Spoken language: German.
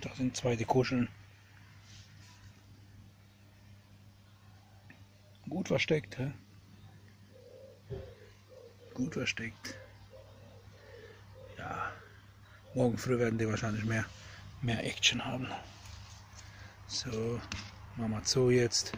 Da sind zwei, die kuscheln. Gut versteckt, hä? Gut versteckt. Ja, morgen früh werden die wahrscheinlich mehr, mehr Action haben. So, machen wir zu jetzt.